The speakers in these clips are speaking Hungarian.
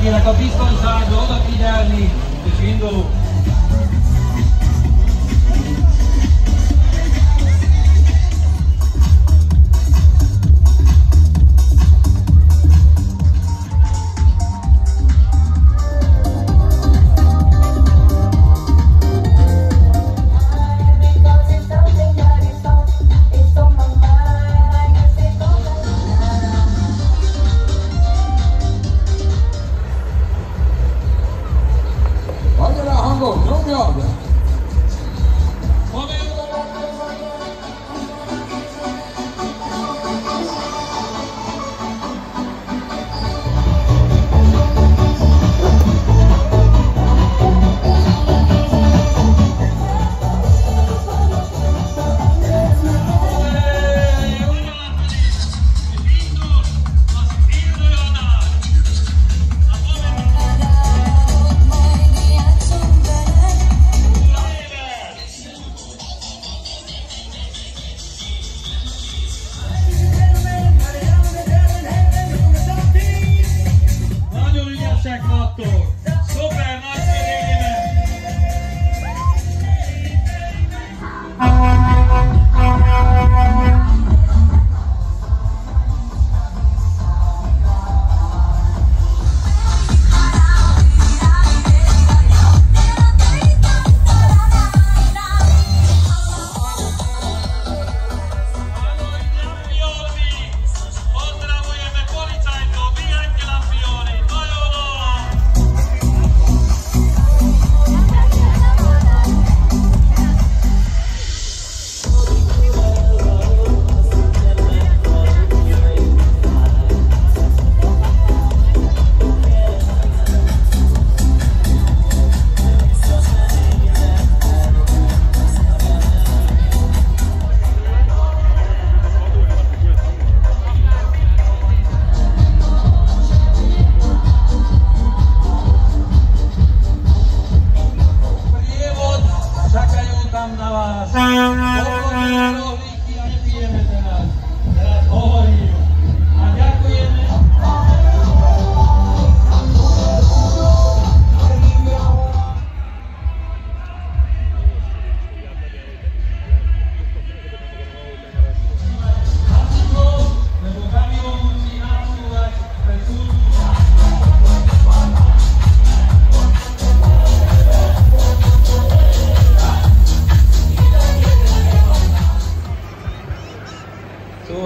mindenkinek a biztonságra odafigyelni, és indulunk! obra.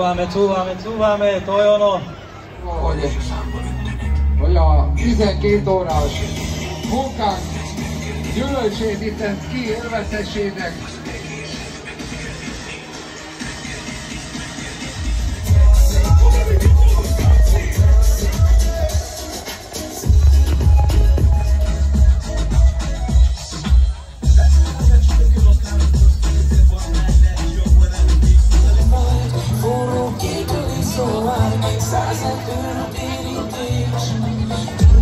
Csúvame, csúvame, csúvame, to je ono. Hogy, hogy a 12 órás munkánk gyümölcsét itt ki.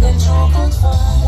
n'est trop contraint.